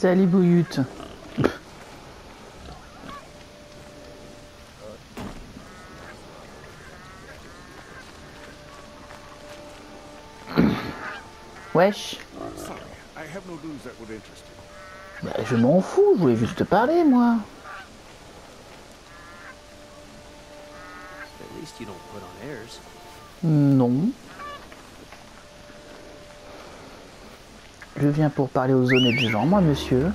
Salut Bouillute. Wesh. Sorry, I have no news that would interest you. Bah, je m'en fous, je voulais juste te parler, moi. At least you don't put on airs. Non. Je viens pour parler aux honnêtes gens, moi, monsieur.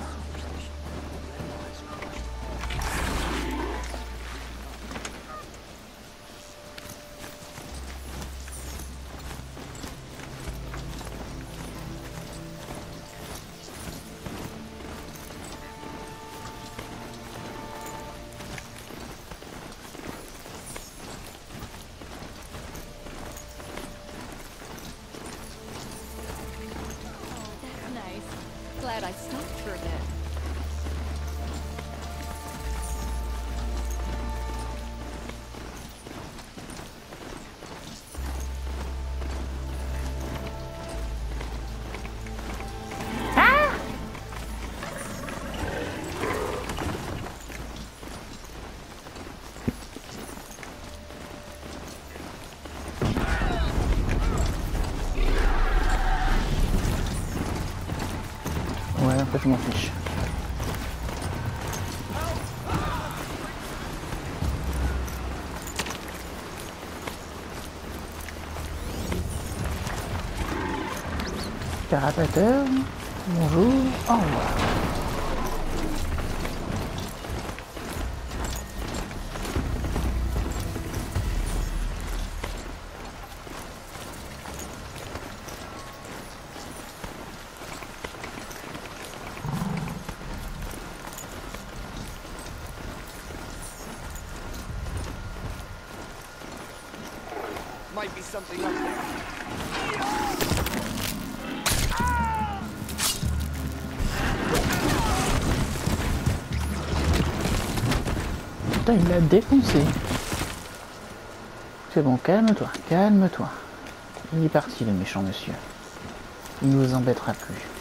Carapateur, bonjour, au revoir. Il l'a défoncé. C'est bon, calme-toi, calme-toi. Il est parti, le méchant monsieur. Il nous embêtera plus.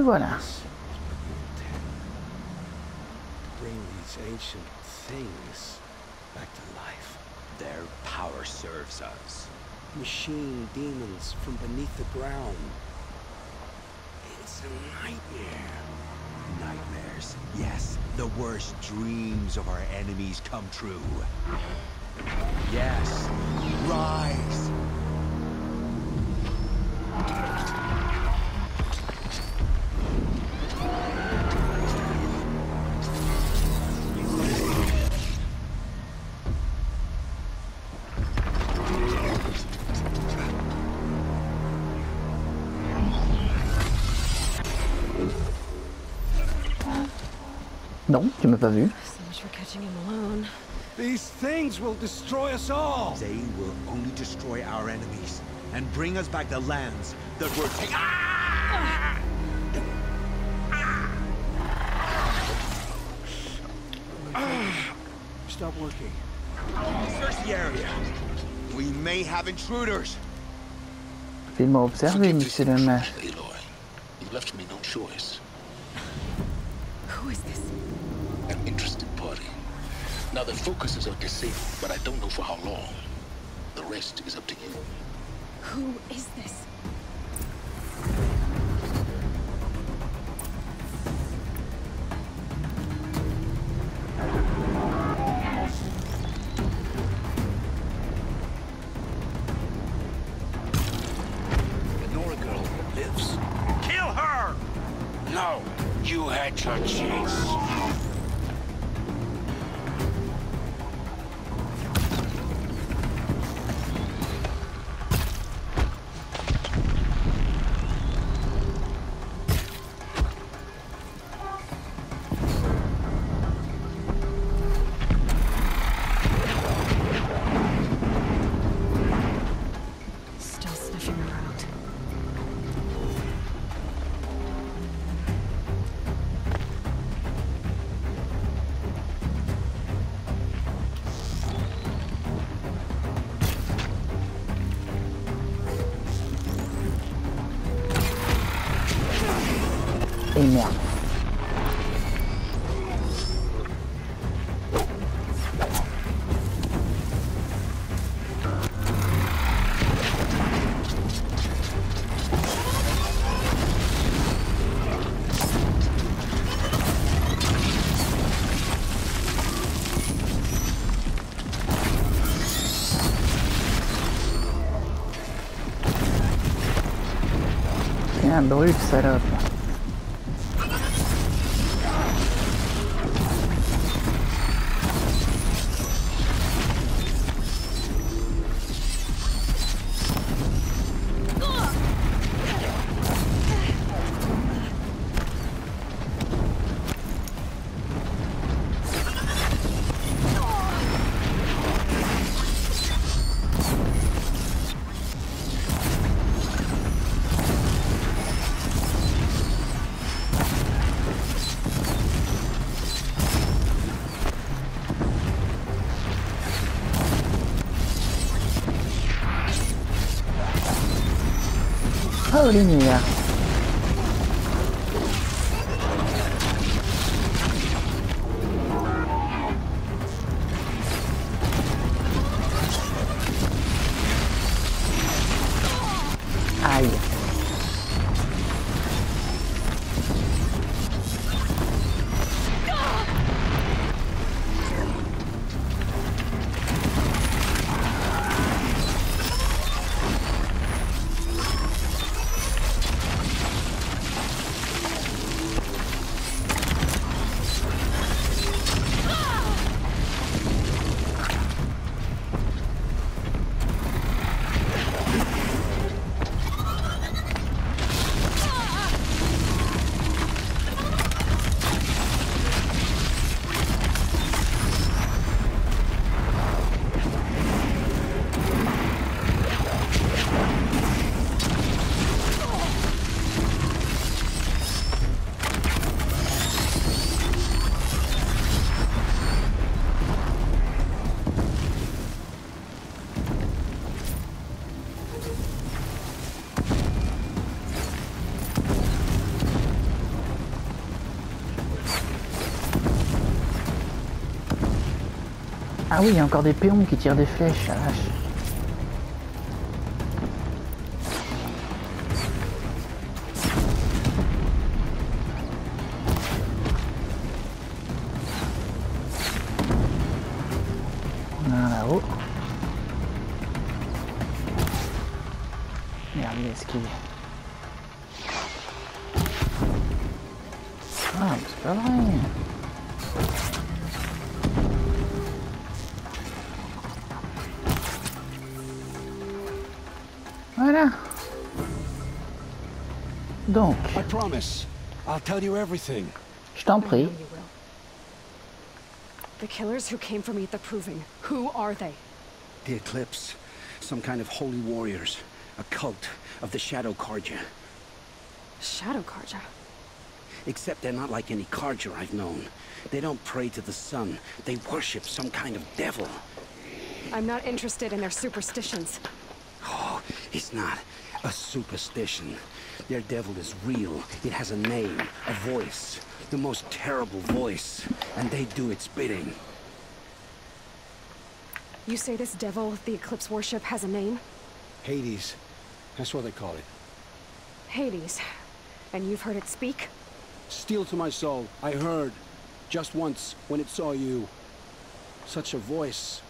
Le voilà. Bring these ancient things back to life. Their power serves us. Machine demons from beneath the ground. It's a nightmare. Nightmares. Yes, the worst dreams of our enemies come true. Yes, rise. Tu m'as pas vu. So much for catching him alone. These things will destroy us all. They will only destroy our enemies and bring us back the lands that were taken. Ah! Stop working. Search the area. We may have intruders. Fais-moi observer, monsieur le maire. Aloy, you left me no choice. Who is this? An interested party. Now the focuses are disabled, but I don't know for how long. The rest is up to you. Who is this? Tiens, brûle, salope. Oh, lumière. Aïe. Ah oui, il y a encore des péons qui tirent des flèches, la vache. Un là-haut. Merde, a. Ah, c'est pas vrai. Donc, I promise. I'll tell you everything. je t'en prie. You will. The killers who came for me at the proving, who are they? The Eclipse. Some kind of holy warriors. A cult of the Shadow Carja. Shadow Carja. Except they're not like any Carja I've known. They don't pray to the sun. They worship some kind of devil. I'm not interested in their superstitions. Oh, it's not a superstition. Their devil is real. It has a name, a voice. The most terrible voice. And they do its bidding. You say this devil the Eclipse worship has a name? Hades. That's what they call it. Hades. And you've heard it speak? Steel to my soul. I heard. Just once, when it saw you. Such a voice.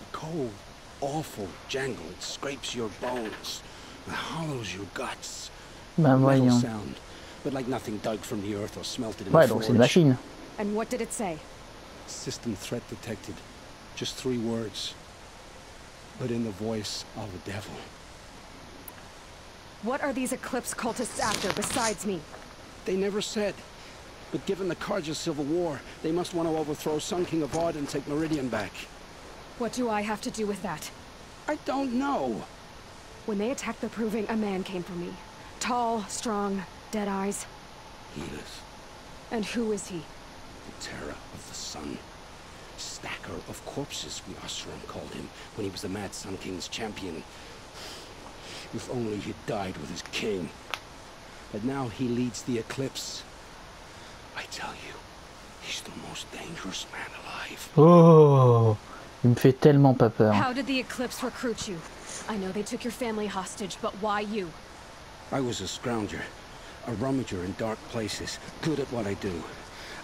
A cold, awful jangle. It scrapes your bones. It hollows your guts. Ben voyons. sound. But like nothing dug from the earth or smelted in Ouais, a donc c'est une machine. And what did it say? System threat detected. Just three words. But in the voice of a devil. What are these Eclipse cultists after besides me? They never said. But given the Carja civil war, they must want to overthrow Sun King Avad and take Meridian back. What do I have to do with that? I don't know. When they attacked the proving, a man came for me. Tall, strong, dead eyes. Helis, And who is he? the terror of the sun. Stacker of corpses, we Oseram called him, when he was the Mad Sun King's champion. If only he'd died with his king. but now he leads the Eclipse. I tell you, he's the most dangerous man alive. Oh Il me fait tellement pas peur. How did the Eclipse recruit you? I know they took your family hostage, but why you? I was a scrounger, a rummager in dark places, good at what I do.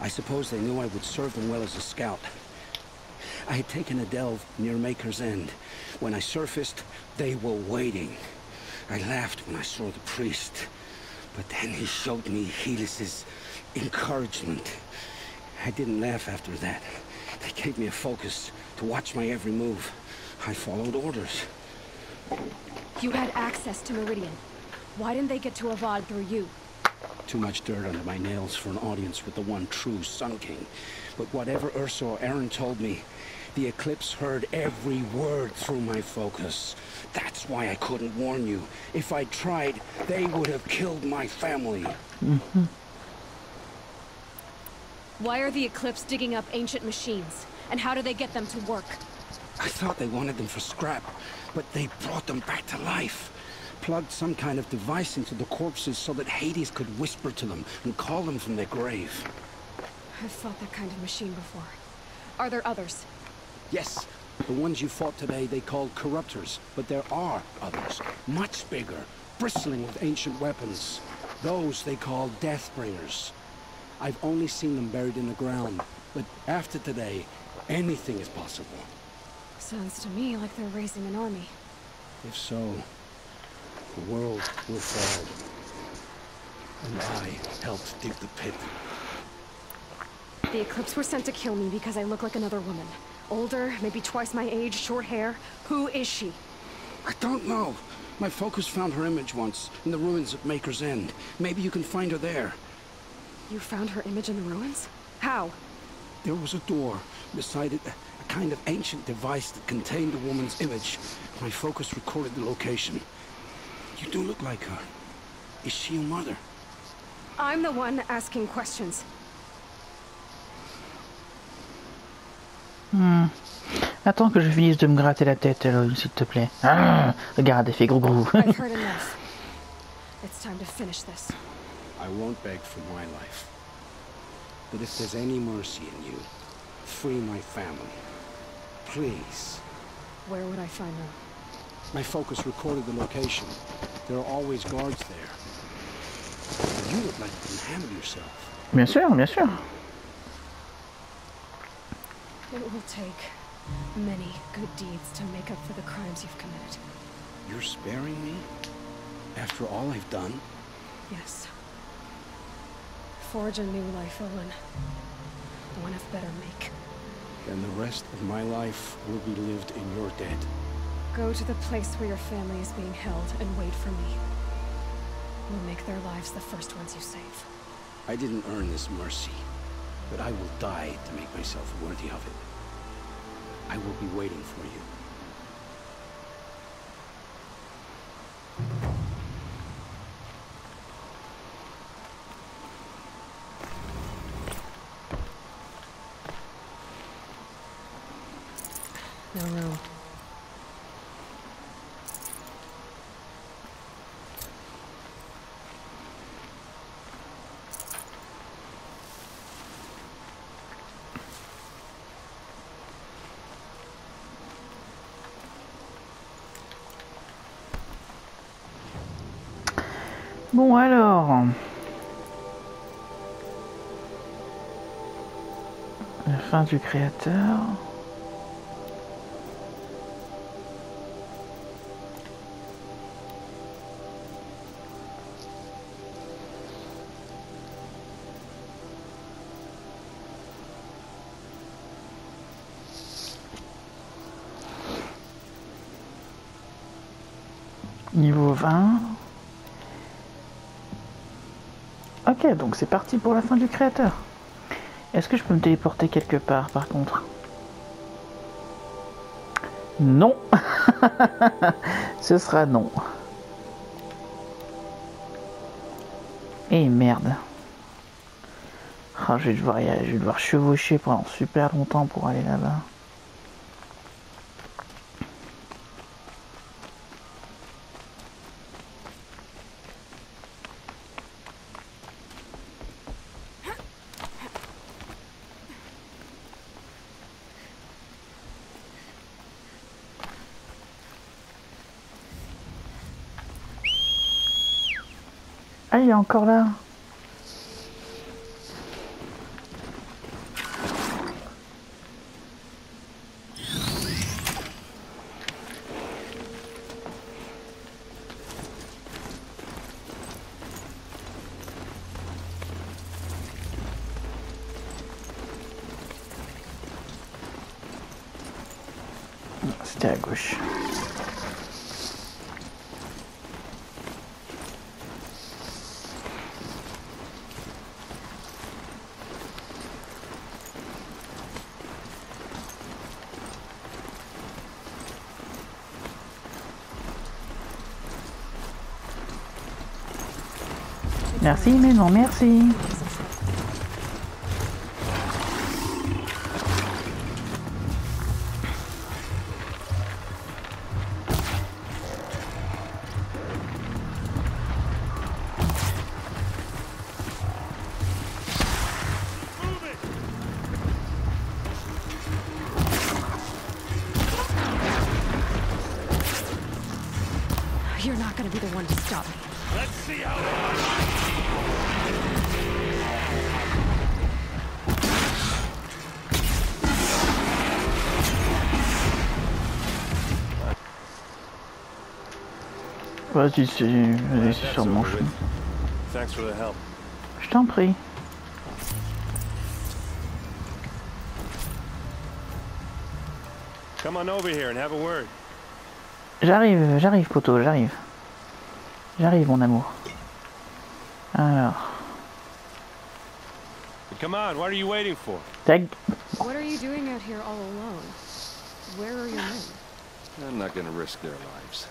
I suppose they knew I would serve them well as a scout. I had taken a delve near Maker's End. When I surfaced, they were waiting. I laughed when I saw the priest. But then he showed me Helis's encouragement. I didn't laugh after that. They gave me a focus to watch my every move. I followed orders. You had access to Meridian. Why didn't they get to Avad through you? Too much dirt under my nails for an audience with the one true Sun King. But whatever Ersa or Erend told me, the Eclipse heard every word through my focus. That's why I couldn't warn you. If I tried, they would have killed my family. mhm Why are the Eclipse digging up ancient machines? And how do they get them to work? I thought they wanted them for scrap, but they brought them back to life. Plugged some kind of device into the corpses so that Hades could whisper to them and call them from their grave. I've fought that kind of machine before. Are there others? Yes, the ones you fought today they called corruptors, but there are others, much bigger, bristling with ancient weapons. Those they call Deathbringers. I've only seen them buried in the ground, but after today, anything is possible. Sounds to me like they're raising an army. If so, the world will fall. And I helped dig the pit. The Eclipse were sent to kill me because I look like another woman. Older, maybe twice my age, short hair. Who is she? I don't know. My focus found her image once, in the ruins of Maker's End. Maybe you can find her there. You found her image in the ruins? How? There was a door. Beside it, kind of ancient device that contained the woman's image. My focus recorded the location. You do look like her. Is she your mother? I'm the one asking questions. Hmm. Attends que je finisse de me gratter la tête, Eloy, s'il te plaît. Ah, regarde, elle fait gros gros. I've heard enough. It's time to finish this. I won't beg for my life. But if there's any mercy in you, free my family. Please. Where would I find them? My focus recorded the location. There are always guards there. You look like you can handle yourself. bien sûr, bien sûr. It will take many good deeds to make up for the crimes you've committed. You're sparing me? After all I've done? Yes. Forge a new life, Olin. One of better make. Then the rest of my life will be lived in your debt. Go to the place where your family is being held and wait for me. We'll make their lives the first ones you save. I didn't earn this mercy, but I will die to make myself worthy of it. I will be waiting for you. Bon alors. La fin du créateur. Donc c'est parti pour la fin du créateur. Est-ce que je peux me téléporter quelque part par contre? Non Ce sera non. Et merde. Ah, je, vais devoir je vais devoir chevaucher pendant super longtemps pour aller là-bas. Il est encore là. Merci, mais non, merci. You're not gonna be the one to stop me. Let's see how Vas-y, c'est vas-y, c'est sur mon chemin. Thanks for the help. Je t'en prie. Come on over here and have a word. J'arrive, j'arrive, poteau, j'arrive. J'arrive, mon amour. Alors, Come on, what are you waiting for? tag. What are you doing out here all alone? Where are your men? I'm not gonna risk their lives.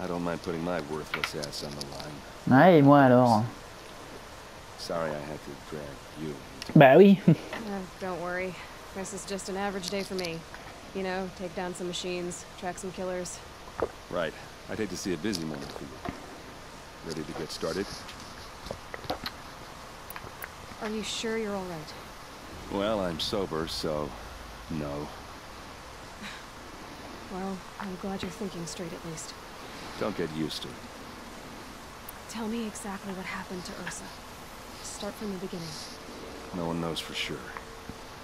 I don't mind putting my worthless ass on the line. Ouais, et moi alors Sorry I had to drag you. Bah oui. Uh, don't worry. This is just an average day for me. You know, take down some machines, track some killers. Right. I'd hate to see a busy morning for you. Ready to get started? Are you sure you're all right? Well, I'm sober, so no. Well, I'm glad you're thinking straight at least. Don't get used to it. Tell me exactly what happened to Ersa. Start from the beginning. No one knows for sure.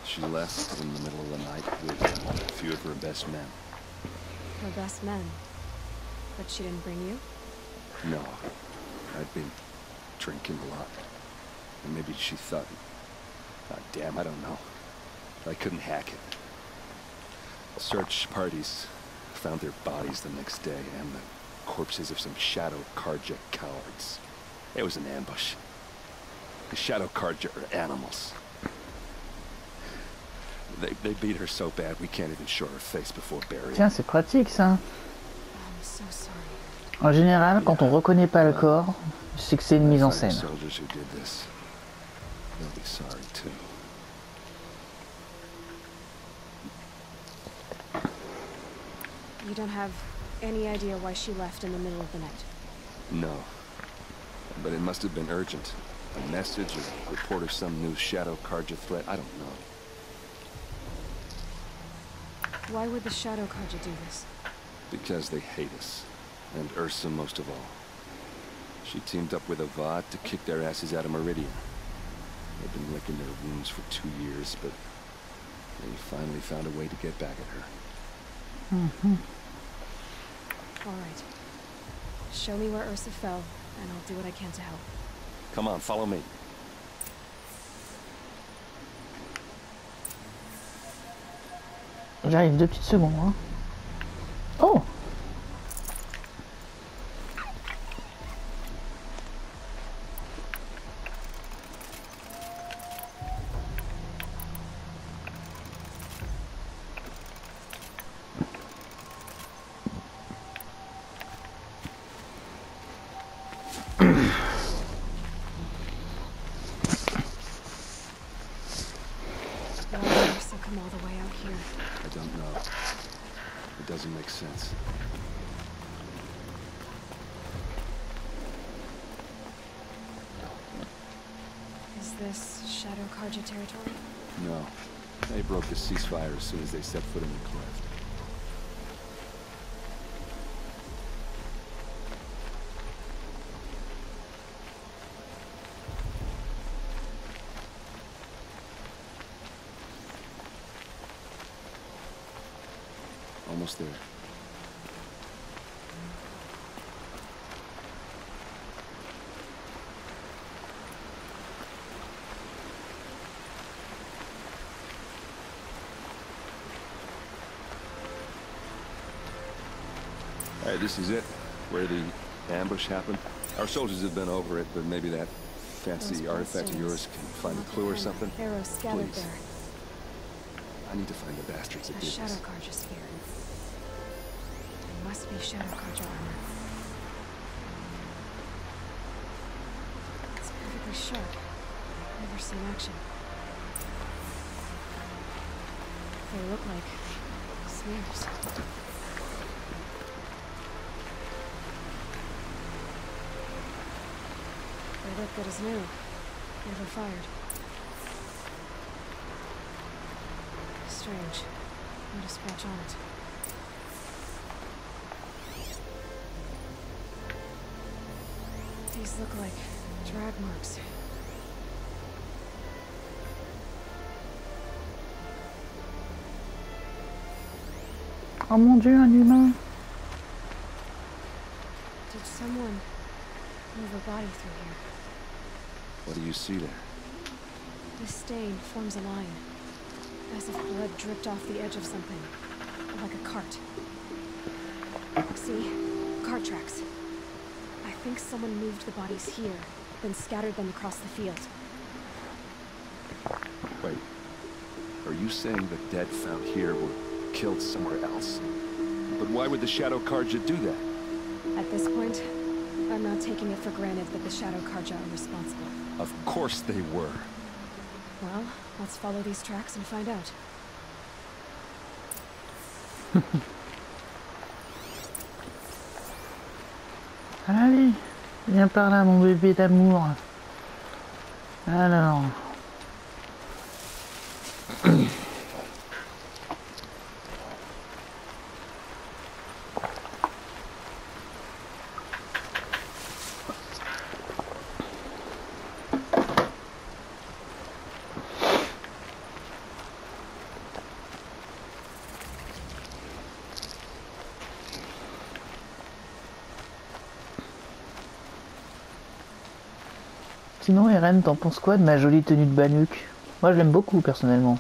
She left in the middle of the night with uh, a few of her best men. Her best men. But she didn't bring you? No. I'd been drinking a lot. And maybe she thought... God damn, I don't know. I couldn't hack it. Search parties found their bodies the next day and the corpses of some Shadow Carja cowards. It was an ambush. The Shadow Carja are animals. They, they beat her so bad we can't even show her face before burial. Tiens, c'est pratique ça. I'm so sorry. En général, quand on reconnaît pas le uh, corps, c'est que c'est une mise en scène. soldiers who did this. They'll be sorry too. You don't have any idea why she left in the middle of the night. No. But it must have been urgent. A message, a report of some new Shadow Carja threat, I don't know. Why would the Shadow Carja do this? Because they hate us. And Ersa most of all. She teamed up with Avad to kick their asses out of Meridian. They've been licking their wounds for two years, but they finally found a way to get back at her. All right. Show me where Ersa fell, and I'll do what I can to help. Come on, follow me. J'arrive deux petites secondes. hein. Oh this Shadow Carja territory? No. They broke the ceasefire as soon as they set foot in the cleft. Almost there. This is it, where the ambush happened. Our soldiers have been over it, but maybe that fancy Those artifact of yours can find a clue or something. Arrows Please. there. I need to find the bastards that A did shadow this. carja sphere. There must be shadow carja armor. It's perfectly sharp. I've Never seen action. They look like smears. They look good as new. Never fired. Strange. Not a scratch on it. These look like drag marks. Oh mon dieu, un humain. Did someone move a body through here? What do you see there? This stain forms a line. As if blood dripped off the edge of something. Like a cart. See? Cart tracks. I think someone moved the bodies here, then scattered them across the field. Wait. Are you saying the dead found here were killed somewhere else? But why would the Shadow Carja do that? At this point, I'm not taking it for granted that the Shadow Carja are responsible. Of course they were. Well, let's follow these tracks and find out. Allez, viens par là, mon bébé d'amour. Alors. Sinon, Eren, t'en penses quoi de ma jolie tenue de Banuk Moi, je l'aime beaucoup, personnellement.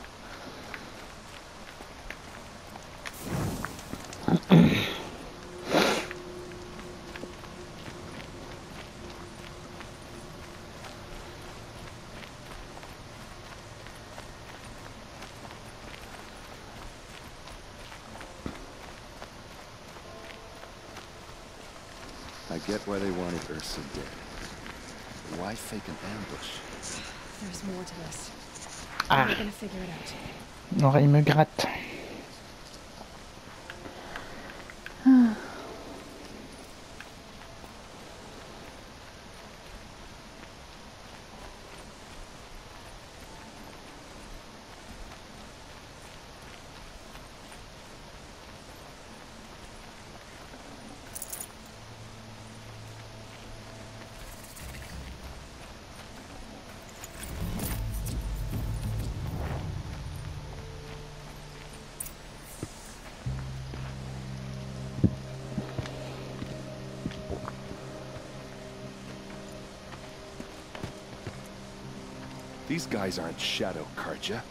This. Ah. We're gonna figure it out. L'oreille me gratte. These guys aren't Shadow Carja.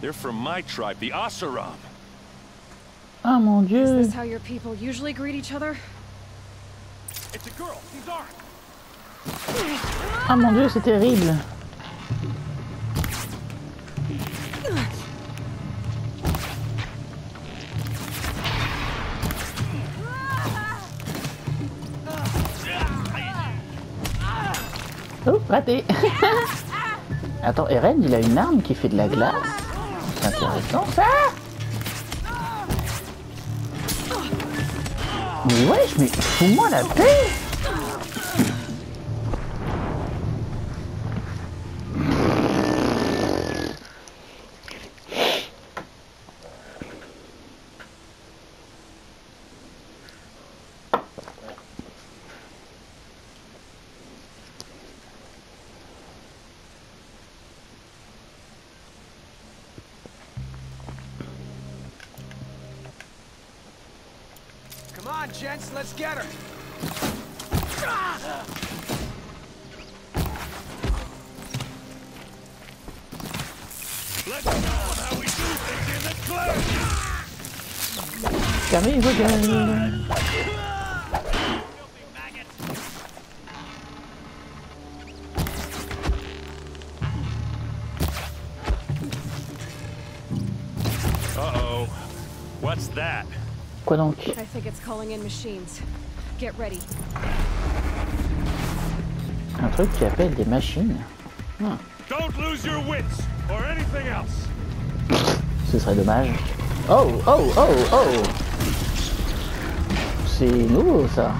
They're from my tribe, the Oseram. Ah mon dieu. Is dieu this how your people usually greet each other? It's a girl. He's armed. Ah mon dieu, c'est terrible Oh, raté Attends, Eren, il a une arme qui fait de la glace. C'est intéressant, ça. Mais wesh, mais fous-moi la paix let's get her. Calling in machines. Get ready. Un truc qui appelle des machines. Ah, Don't lose your wits or anything else. ce serait dommage. Oh, oh, oh, oh C'est nouveau ça.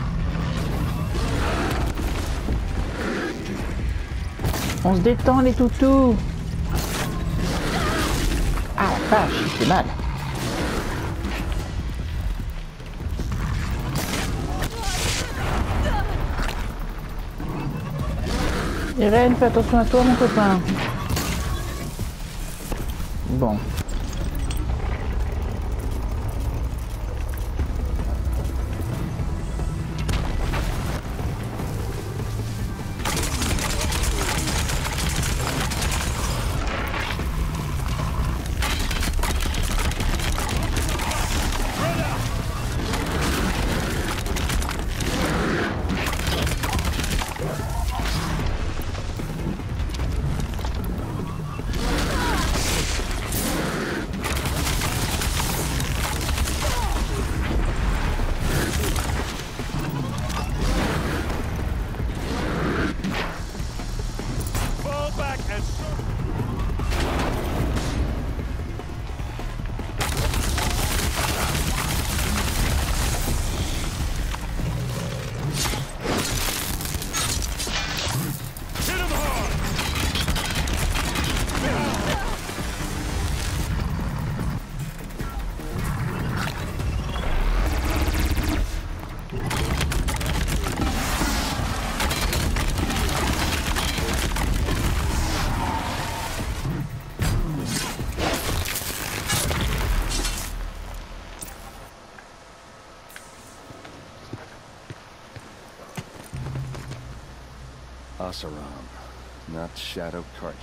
On se détend les toutous. Ah la vache, c'est mal. Irene, atenção toți sunători, meu tot Bom. Oseram, not Shadow Carja.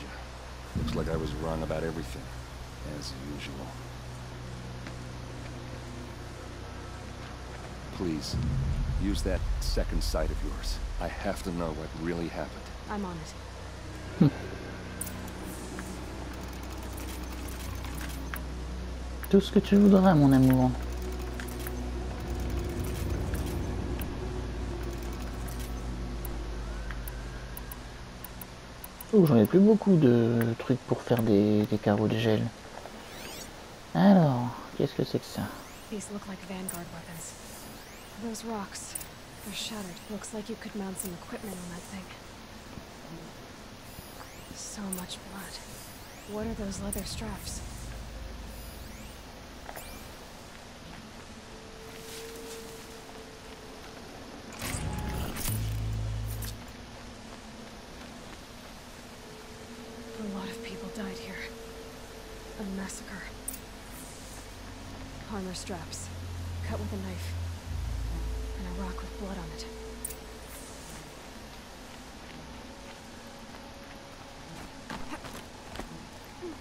Looks like I was wrong about everything, as usual. Please, use that second sight of yours. I have to know what really happened. I'm on it. Tout ce que tu voudras, mon amour. Oh, j'en ai plus beaucoup de trucs pour faire des, carreaux de gel. Alors, qu'est-ce que c'est que ça? These look like Vanguard weapons. Those rocks, they're shattered. Looks like you could mount some equipment on that thing. So much blood. What are those leather straps? Straps, cut with a knife, and a rock with blood on it.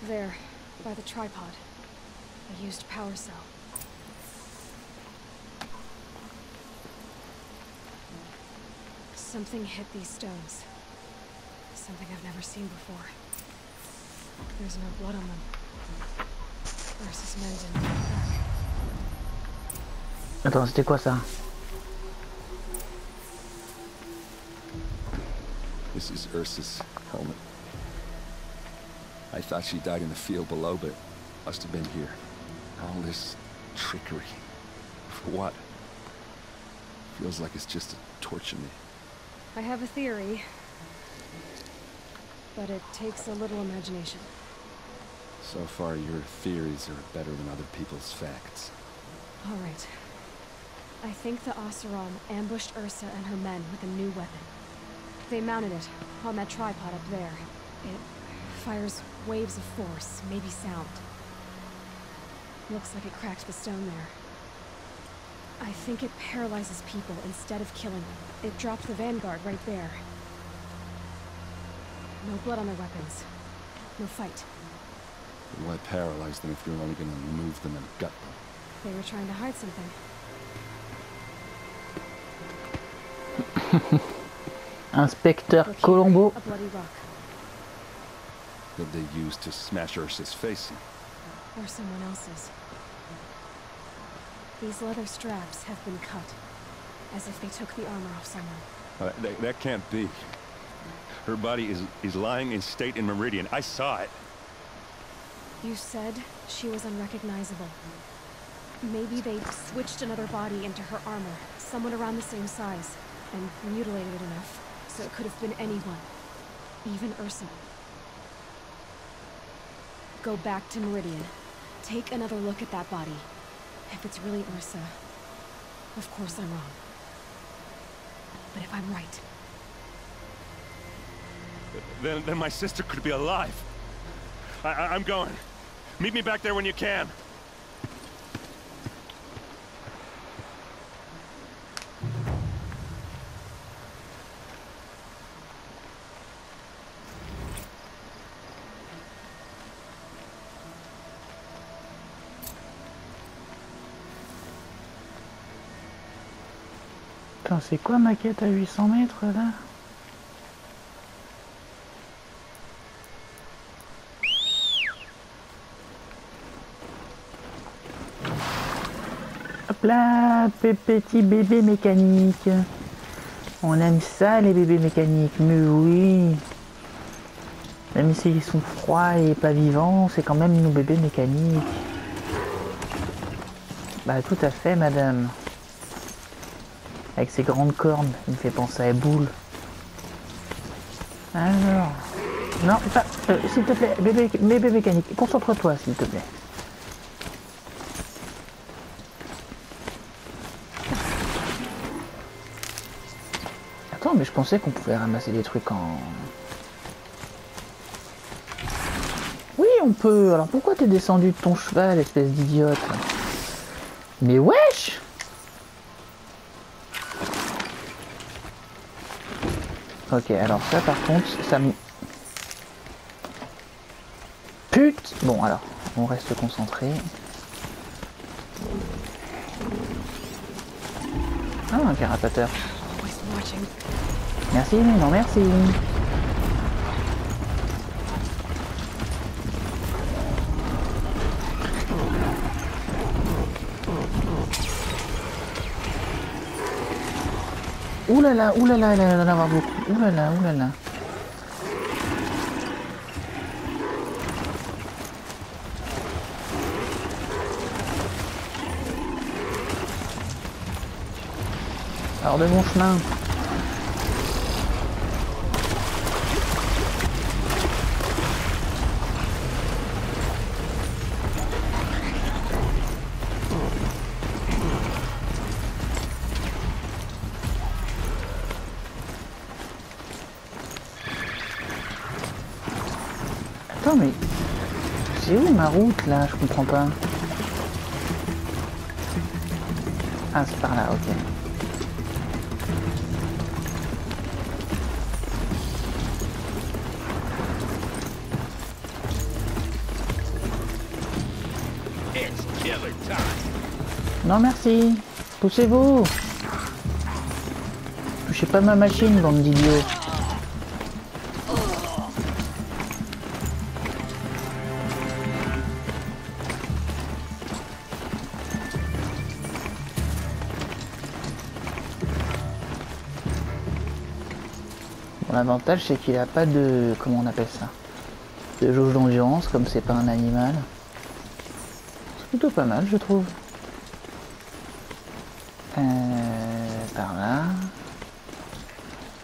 There, by the tripod. A used power cell. Something hit these stones. Something I've never seen before. There's no blood on them. Versus men didn't. Attends, c'était quoi ça This is Ersa's helmet. I thought she died in the field below, but must have been here. All this trickery. For what? Feels like it's just to torture me. I have a theory. But it takes a little imagination. So far, your theories are better than other people's facts. All right. I think the Oseram ambushed Ersa and her men with a new weapon. They mounted it on that tripod up there. It fires waves of force, maybe sound. Looks like it cracked the stone there. I think it paralyzes people instead of killing them. It dropped the Vanguard right there. No blood on their weapons. No fight. Then why paralyze them if you're only gonna move them and gut them? They were trying to hide something. Inspecteur Colombo. A bloody rock. That they used to smash Ersa's face in. Or someone else's. These leather straps have been cut. As if they took the armor off someone. Uh, that, that can't be. Her body is, is lying in state in Meridian. I saw it. You said she was unrecognizable. Maybe they switched another body into her armor, someone around the same size, and mutilated enough, so it could have been anyone. Even Ersa. Go back to Meridian. Take another look at that body. If it's really Ersa, of course I'm wrong. But if I'm right, Then, then my sister could be alive. I, I, I'm going. Meet me back there when you can. C'est quoi ma quête à 800 mètres là? Hop là, pe- petit bébé mécanique. On aime ça les bébés mécaniques, mais oui. Même s'ils sont froids et pas vivants, c'est quand même nos bébés mécaniques. Bah tout à fait madame. Avec ses grandes cornes, il me fait penser à Boule. Alors... Non, pas... euh, s'il te plaît, bébé, bébé mécanique, concentre-toi s'il te plaît. Attends, mais je pensais qu'on pouvait ramasser des trucs en... Oui, on peut. Alors pourquoi t'es descendu de ton cheval, espèce d'idiote? Mais wesh Ok, alors ça par contre, ça me... Pute Bon alors, on reste concentré. Ah, un carapateur. Merci, non merci. Ouh là là, là là, il d'en avoir beaucoup. Ouh là. Hors de mon chemin. Attends, mais ma route là Je comprends pas. Ah, c'est par là, ok. Non merci. Poussez-vous. Touchez pas ma machine, bande d'idiots. L'avantage c'est qu'il a pas de... comment on appelle ça De jauge d'endurance comme c'est pas un animal. C'est plutôt pas mal je trouve. Euh, par là.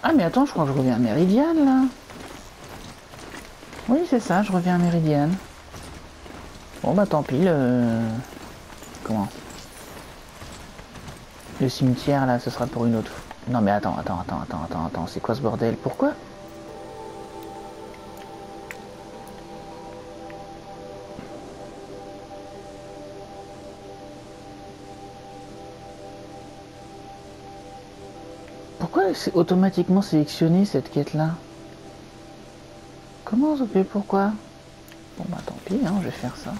Ah mais attends, je crois que je reviens à Méridiane là. Oui c'est ça, je reviens à Méridiane. Bon bah tant pis, le... Comment? Le cimetière là, ce sera pour une autre fois. Non mais attends, attends, attends, attends, attends, attends, c'est quoi ce bordel? Pourquoi? Pourquoi c'est automatiquement sélectionné cette quête-là? Comment ça fait? Pourquoi? Bon bah tant pis, hein, je vais faire ça.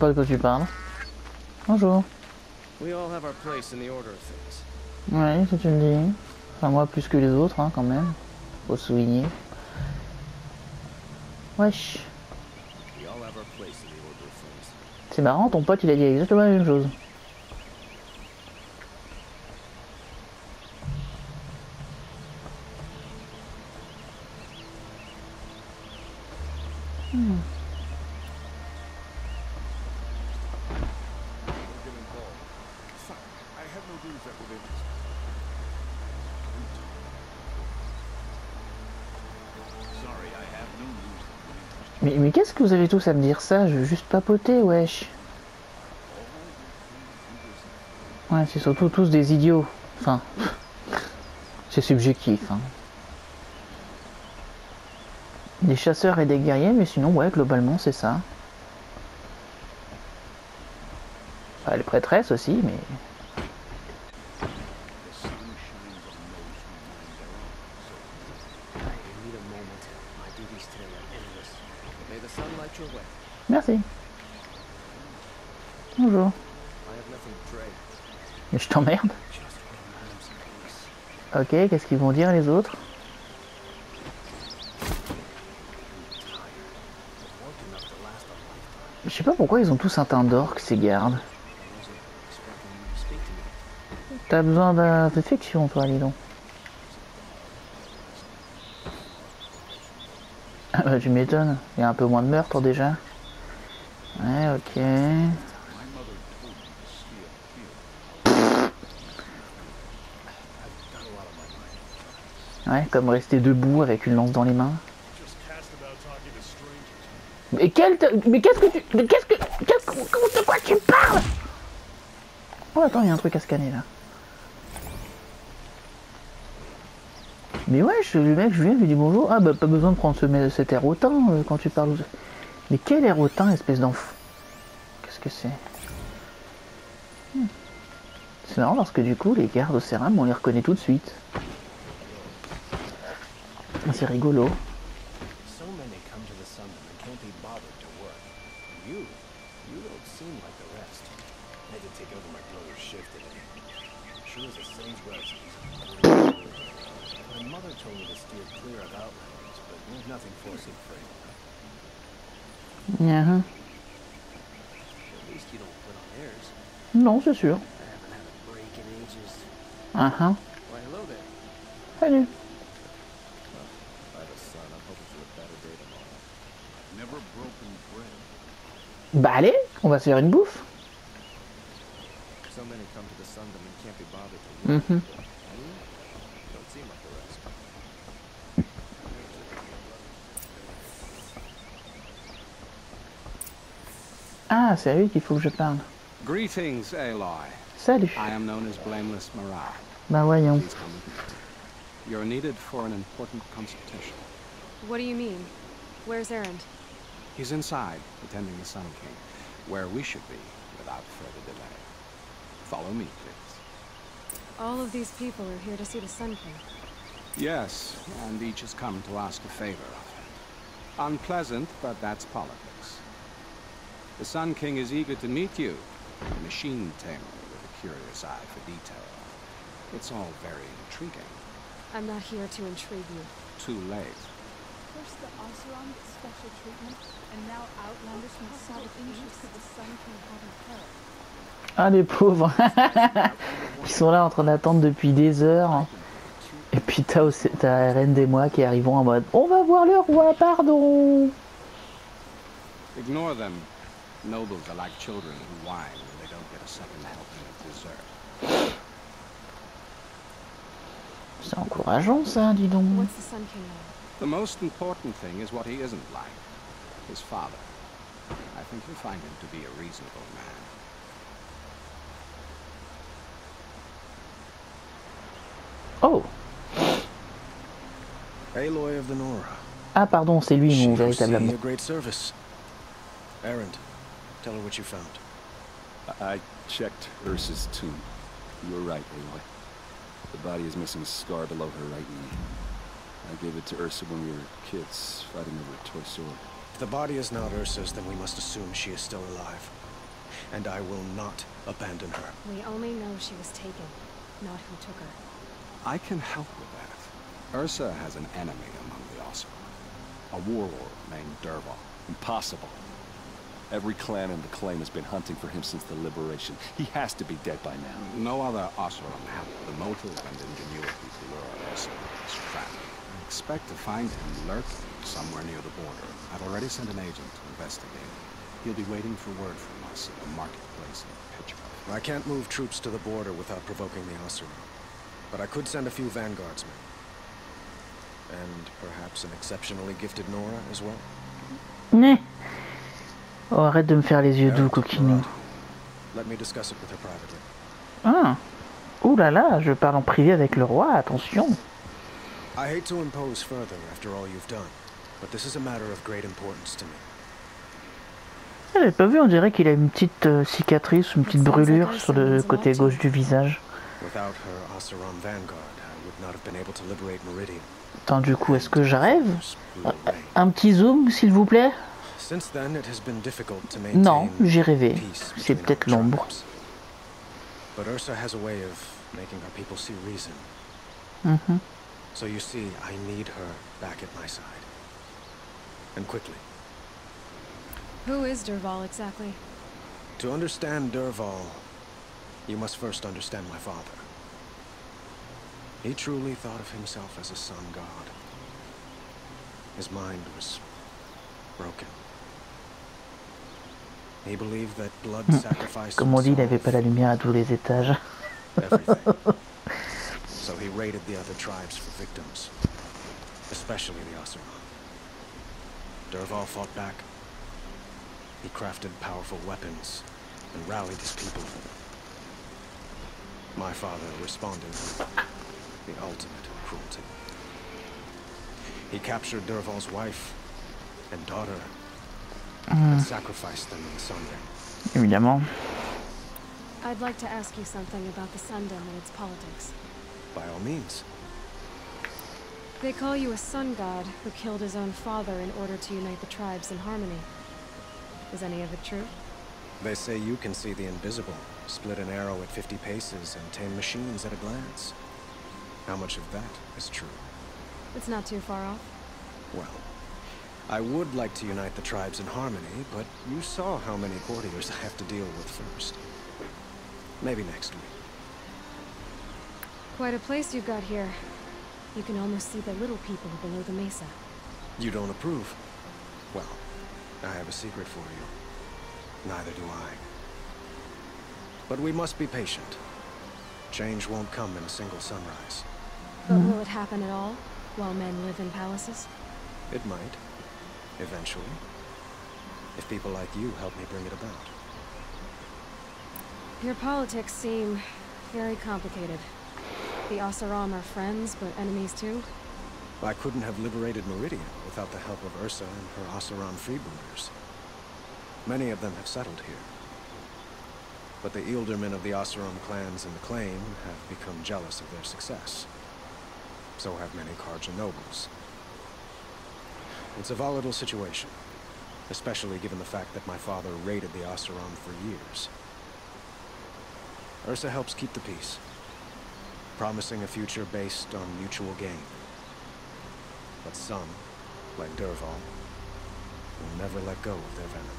Pas de quoi tu parles. Bonjour. We all have our place in the order of things. Ouais, si tu me dis. Enfin moi plus que les autres, hein, quand même. Faut souligner. Wesh. C'est marrant, ton pote il a dit exactement la même chose. Qu'est-ce que vous avez tous à me dire ça? Je veux juste papoter, wesh. Ouais, c'est surtout tous des idiots. Enfin, c'est subjectif. Hein. Des chasseurs et des guerriers, mais sinon, ouais, globalement, c'est ça. Enfin, les prêtresses aussi, mais... I need a moment. My duties today are endless. May the sun light your way. Merci. Bonjour. I have nothing to trade. Mais je t'emmerde. Just one moment's peace. Ok, qu'est-ce qu'ils vont dire les autres? Je sais pas pourquoi ils ont tous un teint d'orque, ces gardes. T'as besoin d'affection, toi, dis donc. Ah bah, tu m'étonnes. Il y a un peu moins de meurtres déjà. Ouais, ok. My mother told me to steal here. I've got a lot on my mind. Ouais, comme rester debout avec une lance dans les mains. Mais quel... Mais qu'est-ce que tu... Mais qu'est-ce que... qu'est-ce que- De quoi tu parles? Oh, attends, il y a un truc à scanner, là. Mais ouais, je, le mec, je viens, je lui dis bonjour. Ah, bah, pas besoin de prendre ce, cet air hautain euh, quand tu parles. Mais quel air hautain, espèce d'enfant Qu'est-ce que c'est? Hmm. C'est marrant parce que du coup, les gardes au céram, on les reconnaît tout de suite. C'est rigolo. So many come to the summit and can't be bothered to work. You, you don't seem like the rest. I had to take over my brother's shift today. Sure as a saint's rest. My mother told me to steer clear of outlands, but there's nothing forcing for you. Yeah, huh? Least you don't put on airs. Uh-huh. Well, hello there. Bah allez, on va se faire une bouffe. So many come to the Sundom and can't be bothered to work. And you don't seem like the rest. Ah, c'est à lui qu'il faut que je parle. Greetings, Aloy. Salut. I am known as Blameless Morale. Bah voyons. You're needed for an important consultation. What do you mean? Where's Erend? He's inside, attending the Sun King, where we should be, without further delay. Follow me, please. All of these people are here to see the Sun King. Yes, and each has come to ask a favor of him. Unpleasant, but that's politics. The Sun King is eager to meet you, a machine tamer with a curious eye for detail. It's all very intriguing. I'm not here to intrigue you. Too late. First the Oseram gets special treatment, and now Outlanders from the south interest of the Sun King haven't heard. Ah les pauvres. Ils sont là en train d'attendre depuis des heures. Et puis t'as aussi- t'as RN et moi qui arrivons en mode On va voir le roi, pardon Ignore them. Nobles are like children who whine when they don't get a second helping of dessert. C'est encourageant ça, dis donc. What's the Sun King on? The most important thing is what he isn't like. His father. I think you'll find him to be a reasonable man. Oh Aloy of the Nora. Ah pardon, c'est lui She mon foresee véritable amour. a great service. Erend, tell her what you found. I, I checked Ersa's tomb. You were right, Aloy. The body is missing a scar below her right knee. I gave it to Ersa when we were kids, fighting over a toy sword. If the body is not Ersa's, then we must assume she is still alive. And I will not abandon her. We only know she was taken, not who took her. I can help with that. Ersa has an enemy among the Oseram. A warlord named Dervahl. Impossible. Every clan in the claim has been hunting for him since the liberation. He has to be dead by now. No other Oseram have the motive and ingenuity to lure Ersa into this trap. Expect to find him lurking somewhere near the border. I've already sent an agent to investigate. He'll be waiting for word from us at the marketplace in Petrov. I can't move troops to the border without provoking the Oseram. But I could send a few vanguardsmen. And perhaps an exceptionally gifted Nora as well. Né. Oh, arrête de me faire les yeux doux, coquinou. Murad, Let me discuss it with her privately. Ah. Ouh là là, je parle en privé avec le roi, attention. I hate to impose further after all you've done, but this is a matter of great importance to me. J'avais pas vu, on dirait qu'il a une petite euh, cicatrice, une petite brûlure sur le côté gauche du visage. Without her Oseram vanguard, I would not have been able to liberate Meridian. Attends, du coup, est-ce que j'arrive. Un petit zoom, s'il vous plaît? Since then, it has been difficult to maintain Non, j'ai rêvé. C'est peut-être our l'ombre. tribes. But Ersa has a way of making her people see reason. So you see, I need her back at my side. And quickly. Who is Dervahl exactly? To understand Dervahl, you must first understand my father. He truly thought of himself as a sun god. His mind was broken. He believed that blood hmm. sacrifice Comme on dit, il would n'avait pas la lumière à tous les étages. everything. so he raided the other tribes for victims, especially the Oseram. Dervahl fought back. He crafted powerful weapons and rallied his people. My father responded with the ultimate cruelty. He captured Dervahl's wife and daughter and hmm. sacrificed them in the Sundom. Évidemment. I'd like to ask you something about the Sundom and its politics. By all means. They call you a sun god who killed his own father in order to unite the tribes in harmony. Is any of it true? They say you can see the invisible, split an arrow at 50 paces, and tame machines at a glance. How much of that is true? It's not too far off. Well, I would like to unite the tribes in harmony, but you saw how many courtiers I have to deal with first. Maybe next week. Quite a place you've got here. You can almost see the little people below the mesa. You don't approve? Well, I have a secret for you. Neither do I. But we must be patient. Change won't come in a single sunrise. But will it happen at all, while men live in palaces? It might. Eventually. If people like you help me bring it about. Your politics seem very complicated. The Oseram are friends, but enemies too? I couldn't have liberated Meridian without the help of Ersa and her Oseram freebooters. Many of them have settled here. But the Ealdormen of the Oseram clans in the claim have become jealous of their success. So have many Carja nobles. It's a volatile situation, especially given the fact that my father raided the Oseram for years. Ersa helps keep the peace, promising a future based on mutual gain. But some, like Dervahl, will never let go of their venom.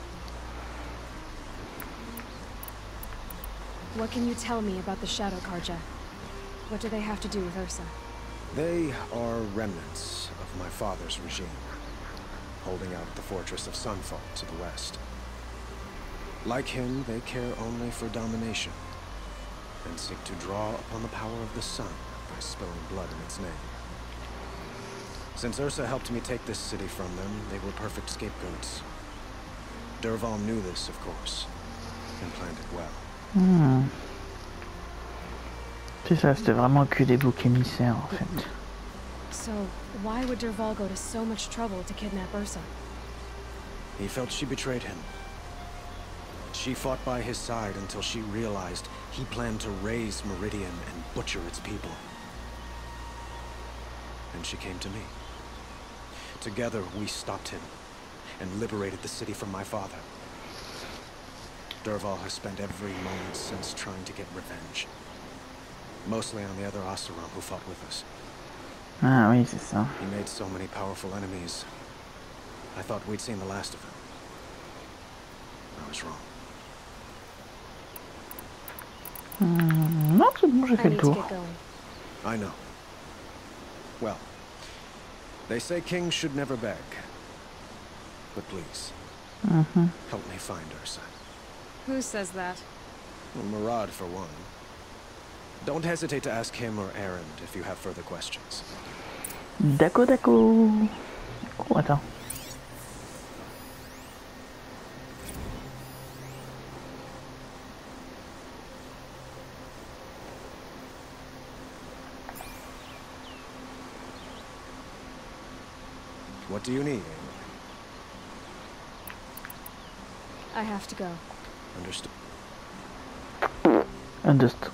What can you tell me about the Shadow Carja? What do they have to do with Ersa? They are remnants of my father's regime, holding out the fortress of Sunfall to the west. Like him, they care only for domination, and seek to draw upon the power of the sun by spilling blood in its name. Since Ersa helped me take this city from them, they were perfect scapegoats. Dervahl knew this, of course, and planned it well. Hmm. C'est ça, c'était vraiment que des boucs émissaires en fait. So, why would Dervahl go to so much trouble to kidnap Ersa? He felt she betrayed him. She fought by his side until she realized he planned to raise Meridian and butcher its people. And she came to me. Together, we stopped him and liberated the city from my father. Dervahl has spent every moment since trying to get revenge. Mostly on the other Oseram who fought with us. Ah oui, c'est ça. He made so many powerful enemies. I thought we'd seen the last of him. I was wrong. Hmm, non, c'est bon, j'ai I fait le need to tour. get going. I know. Well, they say kings should never beg. But please, Mhm. help me find Ersa. Who says that? Well, Marad, for one. Don't hesitate to ask him or Erend if you have further questions. D'accord, d'accord. Oh, attends. What do you need? I have to go. Understood. Understand.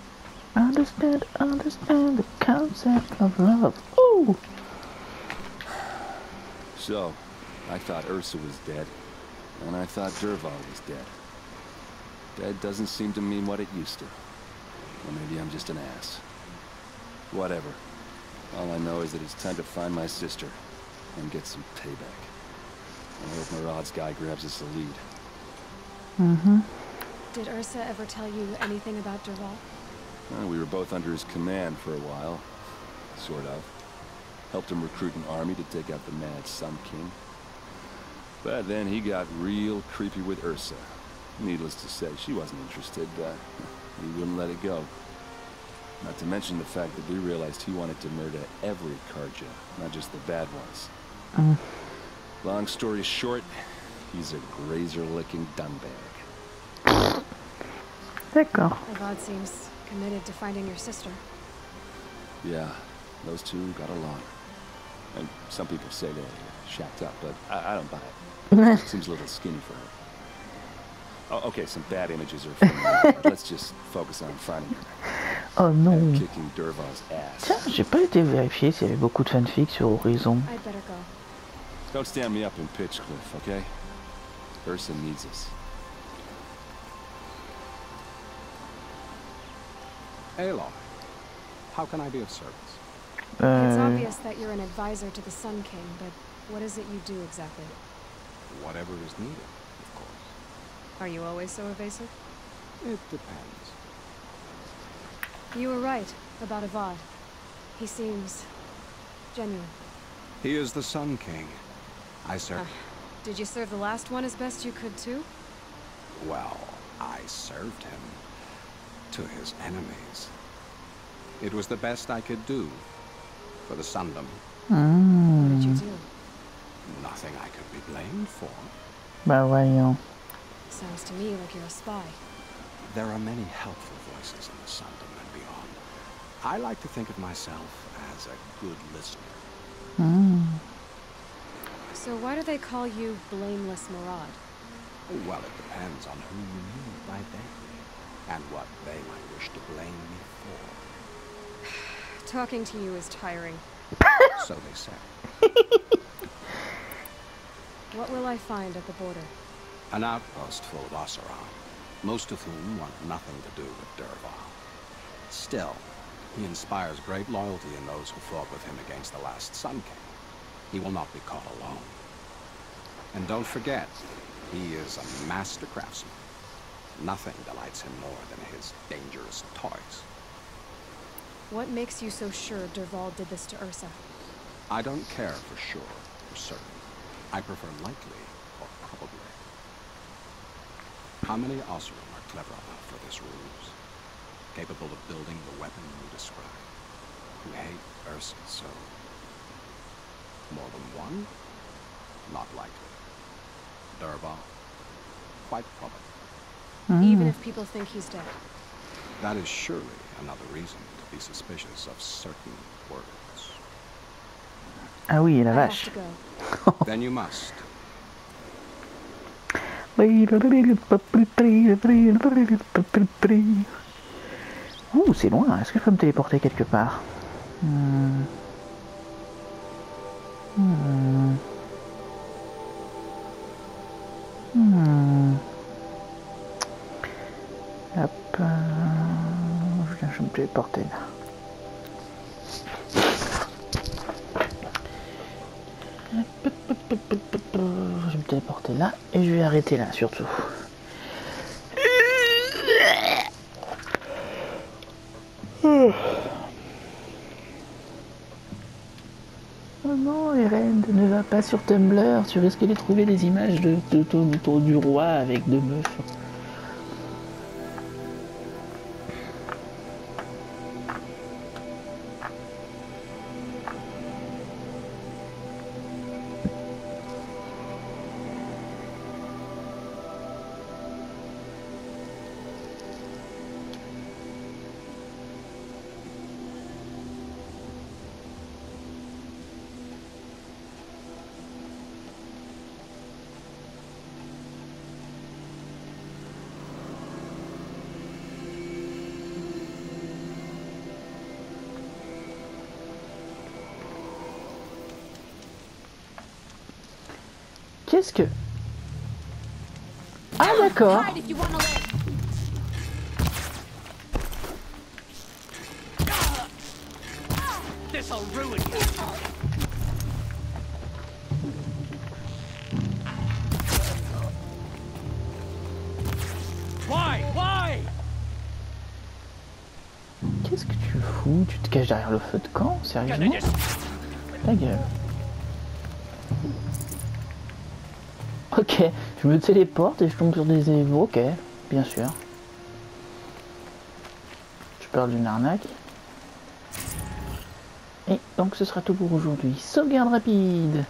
Understand, understand the concept of love. Ooh! So, I thought Ersa was dead, and I thought Dervahl was dead. Dead doesn't seem to mean what it used to. Or maybe I'm just an ass. Whatever. All I know is that it's time to find my sister and get some payback. I hope Marad's guy grabs us the lead. Mm-hmm. Did Ersa ever tell you anything about Dervahl? Well, we were both under his command for a while. Sort of. Helped him recruit an army to take out the Mad Sun King. But then he got real creepy with Ersa. Needless to say, she wasn't interested. Uh, he wouldn't let it go. Not to mention the fact that we realized he wanted to murder every Carja, not just the bad ones. Mm. Long story short, he's a grazer-licking dunbag. D'accord. Avad seems committed to finding your sister. Yeah, those two got along. And some people say they're shacked up, but I, I don't buy it. Seems a little skinny for her. Oh, okay, some bad images are from Let's just focus on finding her. Oh non. Kicking Dervahl's ass. Tiens, j'ai pas été vérifié s'il y avait beaucoup de fanfics sur Horizon. I'd better go. Don't stand me up in Pitchcleft, okay? Ersa needs us. Aloy, how can I be of service? Uh, it's Euh, obvious that you're an advisor to the Sun King, but what is it you do exactly? Whatever is needed, of course. Are you always so evasive? It depends. You were right about Avad. He seems genuine. He is the Sun King. I serve. Ah, Did you serve the last one as best you could too? Well, I served him to his enemies. It was the best I could do for the Sundom. What did you do? Nothing I could be blamed for. Bah voyons. Sounds to me like you're a spy. There are many helpful voices in the Sundom and beyond. I like to think of myself as a good listener. Hmm. So why do they call you Blameless Marad? Oh, well, it depends on who you mean by they, and what they might wish to blame me for. Talking to you is tiring. So they say. What will I find at the border? An outpost full of Oseram, most of whom want nothing to do with Dervahl. Still, he inspires great loyalty in those who fought with him against the last Sun King. He will not be caught alone. And don't forget, he is a master craftsman. Nothing delights him more than his dangerous toys. What makes you so sure Dervahl did this to Ersa? I don't care for sure or certain. I prefer likely or probably. How many Oseram are clever enough for this ruse? Capable of building the weapon you describe? Who hate Ersa so? More than one? Not likely. Durbar? Quite probable. Even if people think he's dead. That is surely another reason to be suspicious of certain words. Ah oui, la vache. then you must. Ouh, c'est loin. Est-ce que je peux me téléporter quelque part? Hmm. Hmm. Hmm. Hop. euh, Je me téléporter là. Je vais me téléporter là et je vais arrêter là surtout. Oh non, Pas sur Tumblr, tu risques de trouver des images de, de, de- de- du roi avec deux meufs. You. Why? Why? Qu'est-ce que tu fous? Tu te caches derrière le feu de camp? Sérieusement? Ta gueule. Je me téléporte et je tombe sur des évos, ok, bien sûr. Je parle d'une arnaque. Et donc ce sera tout pour aujourd'hui. Sauvegarde rapide